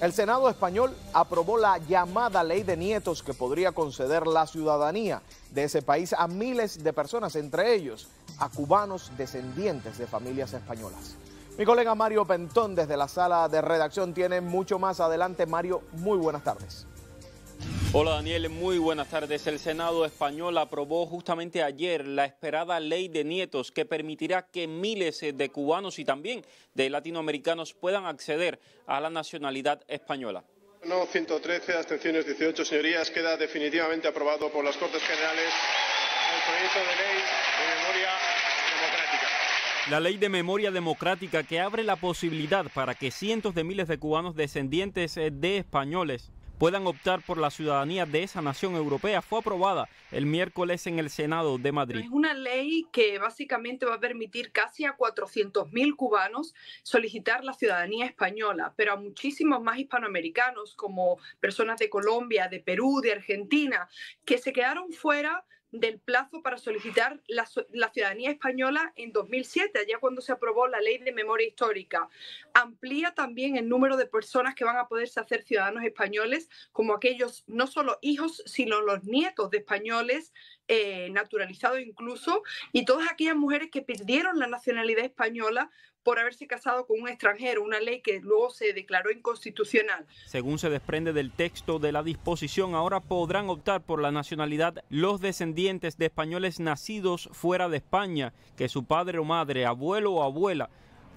El Senado español aprobó la llamada ley de nietos que podría conceder la ciudadanía de ese país a miles de personas, entre ellos a cubanos descendientes de familias españolas. Mi colega Mario Pentón desde la sala de redacción tiene mucho más adelante. Mario, muy buenas tardes. Hola Daniel, muy buenas tardes. El Senado español aprobó justamente ayer la esperada ley de nietos que permitirá que miles de cubanos y también de latinoamericanos puedan acceder a la nacionalidad española. No, 113, abstenciones 18. Señorías, queda definitivamente aprobado por las Cortes Generales el proyecto de ley de memoria democrática. La ley de memoria democrática que abre la posibilidad para que cientos de miles de cubanos descendientes de españoles puedan optar por la ciudadanía de esa nación europea fue aprobada el miércoles en el Senado de Madrid. Es una ley que básicamente va a permitir casi a 400.000 cubanos solicitar la ciudadanía española, pero a muchísimos más hispanoamericanos como personas de Colombia, de Perú, de Argentina, que se quedaron fuera del plazo para solicitar la, la, ciudadanía española en 2007, allá cuando se aprobó la ley de memoria histórica. Amplía también el número de personas que van a poderse hacer ciudadanos españoles, como aquellos no solo hijos, sino los nietos de españoles eh, naturalizados incluso, y todas aquellas mujeres que perdieron la nacionalidad española por haberse casado con un extranjero, una ley que luego se declaró inconstitucional. Según se desprende del texto de la disposición, ahora podrán optar por la nacionalidad los descendientes de españoles nacidos fuera de España, que su padre o madre, abuelo o abuela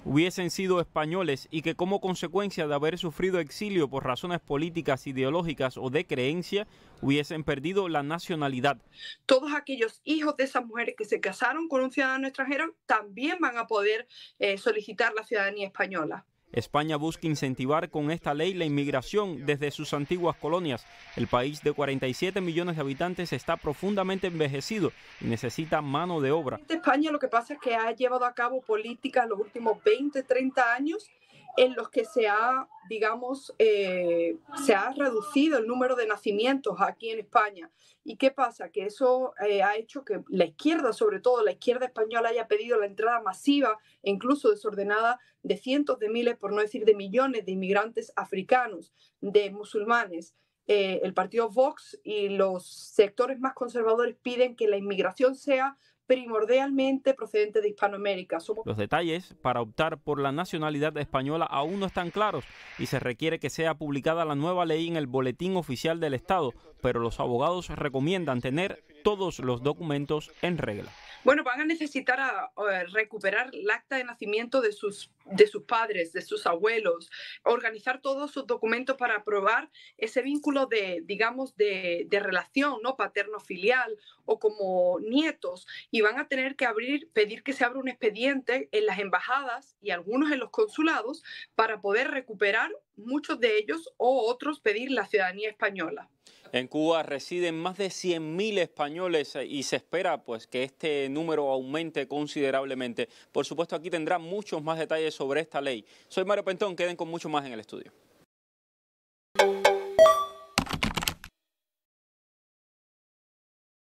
hubiesen sido españoles y que como consecuencia de haber sufrido exilio por razones políticas, ideológicas o de creencia, hubiesen perdido la nacionalidad. Todos aquellos hijos de esas mujeres que se casaron con un ciudadano extranjero también van a poder eh, solicitar la ciudadanía española. España busca incentivar con esta ley la inmigración desde sus antiguas colonias. El país de 47 millones de habitantes está profundamente envejecido y necesita mano de obra. España lo que pasa es que ha llevado a cabo políticas los últimos 20, 30 años en los que se ha, digamos, eh, se ha reducido el número de nacimientos aquí en España. ¿Y qué pasa? Que eso eh, ha hecho que la izquierda, sobre todo la izquierda española, haya pedido la entrada masiva e incluso desordenada de cientos de miles, por no decir de millones, de inmigrantes africanos, de musulmanes. Eh, el partido Vox y los sectores más conservadores piden que la inmigración sea primordialmente procedente de Hispanoamérica. Los detalles para optar por la nacionalidad española aún no están claros y se requiere que sea publicada la nueva ley en el Boletín Oficial del Estado, pero los abogados recomiendan tener todos los documentos en regla. Bueno, van a necesitar a, a recuperar el acta de nacimiento de sus, de sus padres, de sus abuelos, organizar todos sus documentos para aprobar ese vínculo de, digamos, de, de relación, ¿no? Paterno-filial o como nietos. Y van a tener que abrir, pedir que se abra un expediente en las embajadas y algunos en los consulados para poder recuperar muchos de ellos o otros pedir la ciudadanía española. En Cuba residen más de 100.000 españoles eh, y se espera pues que este número aumente considerablemente. Por supuesto, aquí tendrá muchos más detalles sobre esta ley. Soy Mario Pentón, queden con mucho más en el estudio.